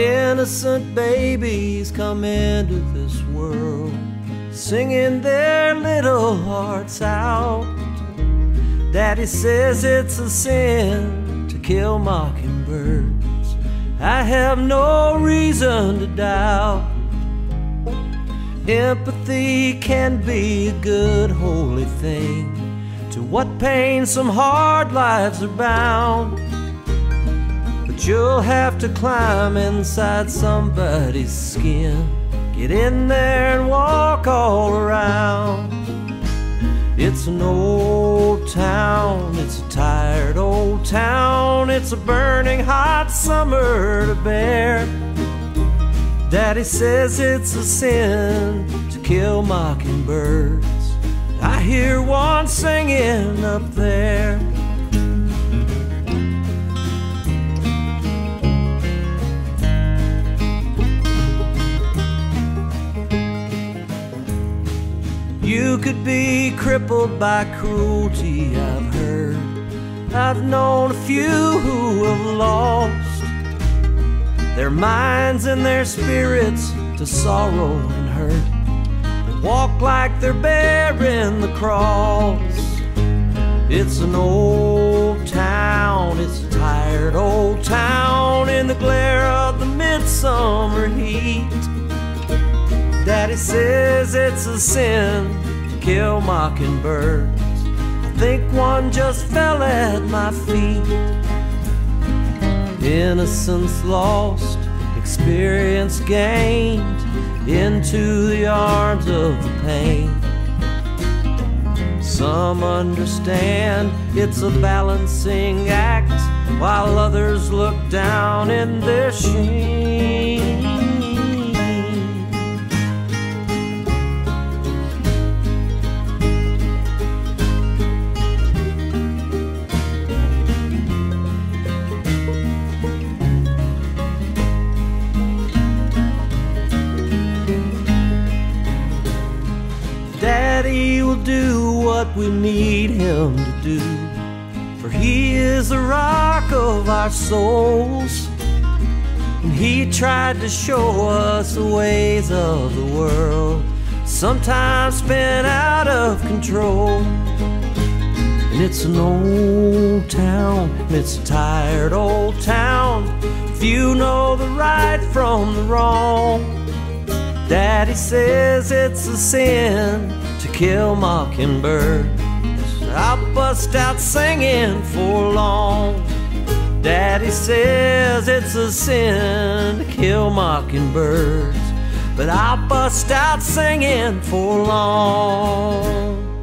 innocent babies come into this world singing their little hearts out. Daddy says it's a sin to kill mockingbirds. I have no reason to doubt. Empathy can be a good, holy thing. To what pain some hard lives are bound. But you'll have to climb inside somebody's skin. Get in there and walk all around. It's an old town, it's a tired old town, it's a burning hot summer to bear. Daddy says it's a sin to kill mockingbirds. I hear one singing up there. Could be crippled by cruelty, I've heard. I've known a few who have lost their minds and their spirits to sorrow and hurt. They walk like they're bearing the cross. It's an old town, it's a tired old town in the glare of the midsummer heat. Daddy says it's a sin kill mockingbirds. I think one just fell at my feet. Innocence lost, experience gained into the arms of the pain. Some understand it's a balancing act, while others look down in their shame. Will do what we need him to do. For he is the rock of our souls. And he tried to show us the ways of the world, sometimes spin out of control. And it's an old town, it's a tired old town. Few know the right from the wrong. Daddy says it's a sin to kill mockingbirds. I'll bust out singing for long. Daddy says it's a sin to kill mockingbirds, but I'll bust out singing for long.